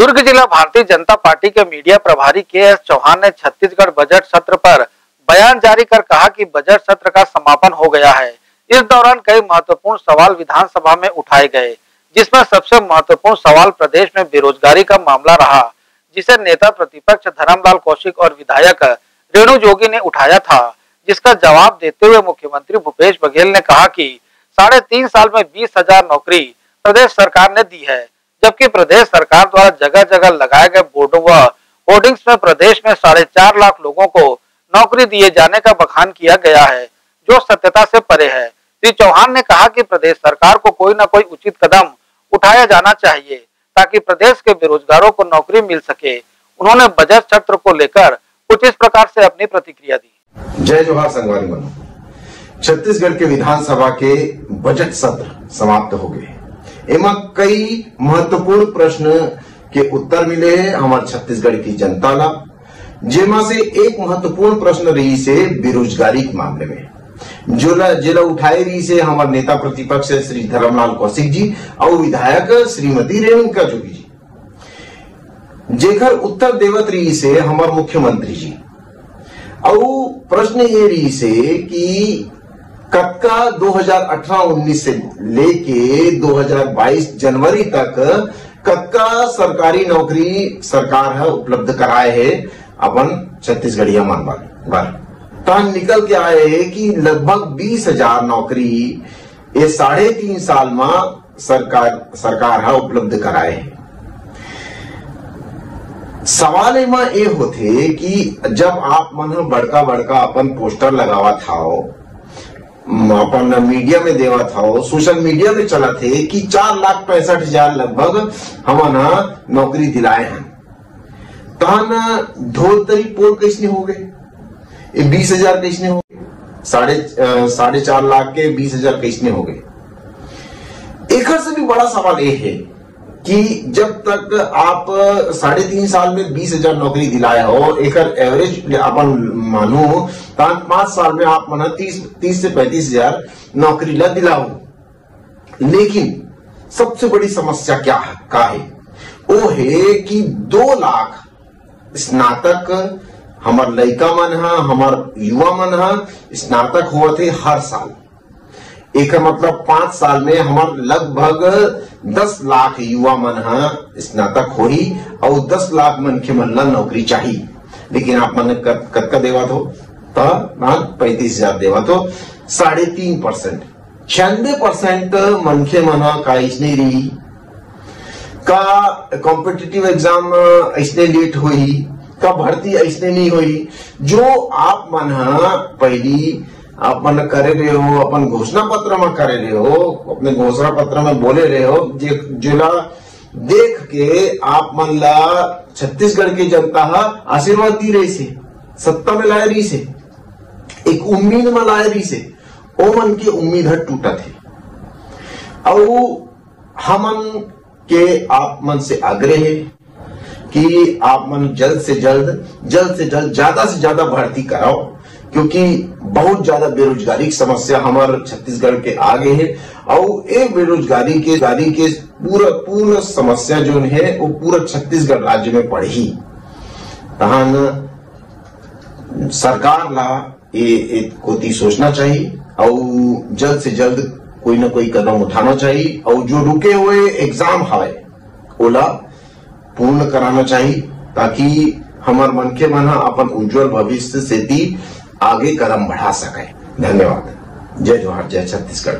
दुर्ग जिला भारतीय जनता पार्टी के मीडिया प्रभारी के एस चौहान ने छत्तीसगढ़ बजट सत्र पर बयान जारी कर कहा कि बजट सत्र का समापन हो गया है। इस दौरान कई महत्वपूर्ण सवाल विधानसभा में उठाए गए, जिसमें सबसे महत्वपूर्ण सवाल प्रदेश में बेरोजगारी का मामला रहा, जिसे नेता प्रतिपक्ष धरमलाल कौशिक और विधायक रेणु जोगी ने उठाया था, जिसका जवाब देते हुए मुख्यमंत्री भूपेश बघेल ने कहा कि साढ़े तीन साल में बीस हज़ार नौकरी प्रदेश सरकार ने दी है जबकि प्रदेश सरकार द्वारा जगह जगह लगाए गए बोर्डों व होर्डिंग्स में प्रदेश में साढ़े चार लाख लोगों को नौकरी दिए जाने का बखान किया गया है, जो सत्यता से परे है। श्री चौहान ने कहा कि प्रदेश सरकार को कोई न कोई उचित कदम उठाया जाना चाहिए, ताकि प्रदेश के बेरोजगारों को नौकरी मिल सके। उन्होंने बजट सत्र को लेकर कुछ इस प्रकार से अपनी प्रतिक्रिया दी। जय जोहार संगवारी छत्तीसगढ़ के विधानसभा के बजट सत्र समाप्त हो गए। एमा कई महत्वपूर्ण प्रश्न के उत्तर मिले हैं हमारे छत्तीसगढ़ की जनता ला जेमा से एक महत्वपूर्ण प्रश्न रही से बेरोजगारी के मामले में। जोला जिला उठाए रही से हमारे नेता प्रतिपक्ष श्री धर्मलाल कौशिक जी और विधायक श्रीमती रेणुका जोगी जी। जेकर उत्तर देवत रही से हमारे मुख्यमंत्री जी। और प्रश्न ये रही से कि कत्का 2018-19 से लेके 2022 जनवरी तक कत्का सरकारी नौकरी सरकार है, उपलब्ध कराए है। अपन छत्तीसगढ़िया मान बार तहन निकल के आए है कि लगभग बीस हज़ार नौकरी ये साढ़े तीन साल में सरकार सरकार है, उपलब्ध कराए है। सवाल ये होते कि जब आप मन बड़का बड़का अपन पोस्टर लगावा था अपन मीडिया में देवा था सोशल मीडिया में चला थे कि चार लाख पैंसठ हज़ार लगभग हमन नौकरी दिलाए हैं। तहन धोतरी पोल कैसने हो गए? बीस हज़ार कैसने हो गए? साढ़े साढ़े चार लाख के बीस हज़ार कैसने हो गए? एक से भी बड़ा सवाल ये है कि जब तक आप साढ़े तीन साल में बीस हज़ार नौकरी दिलाया हो एक एवरेज अपन मानो पाँच साल में आप मना तीस तीस से पैंतीस हज़ार नौकरी ला दिलाओ। लेकिन सबसे बड़ी समस्या क्या है, का है? वो है कि दो लाख स्नातक हमार लड़का मन है, हमार युवा मन है स्नातक हुआ थे हर साल। एक मतलब पाँच साल में हमार लगभग दस लाख युवा मन स्नातक हो ही और दस लाख मन के मन नौकरी चाहिए लेकिन आप मन कतका देवा हो? तो पैंतीस हज़ार देवा तो साढ़े तीन परसेंट। छियानबे परसेंट मनखे मन का नहीं रही? का कॉम्पिटिटिव एग्ज़ाम ऐसने लेट हुई का भर्ती ऐसने नहीं हुई जो आप मन पहली अपन करे रहे हो, अपन घोषणा पत्र में करे रहे हो, अपने घोषणा पत्र में बोले रहे हो जिला देख के आप मन ला छत्तीसगढ़ की जनता आशीर्वाद दी रही से, सत्ता में लाए रही से, एक उम्मीद में लाए रही से, ओ मन की उम्मीद है टूटा थे। और हमन के आप मन से आग्रह है कि आप मन जल्द से जल्द जल्द से जल्द, ज़्यादा से ज़्यादा भर्ती कराओ। क्योंकि बहुत ज़्यादा बेरोजगारी की समस्या हमारे छत्तीसगढ़ के आगे है। और ये बेरोजगारी के, गाड़ी के पूरा पूर्ण समस्या जो है, वो पूरा छत्तीसगढ़ राज्य में पड़ी तहन सरकार ला ये कोती सोचना चाहिए, और जल्द से जल्द कोई ना कोई कदम उठाना चाहिए, और जो रुके हुए एग्ज़ाम है, ओला पूर्ण कराना चाहिए, ताकि हमार मनखे मन अपन उज्जवल भविष्य से आगे कदम बढ़ा सके। धन्यवाद। जय जवाहर जय छत्तीसगढ़।